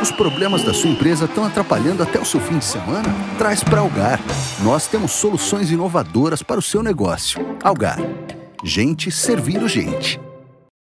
Os problemas da sua empresa estão atrapalhando até o seu fim de semana? Traz para Algar. Nós temos soluções inovadoras para o seu negócio. Algar. Gente servindo gente.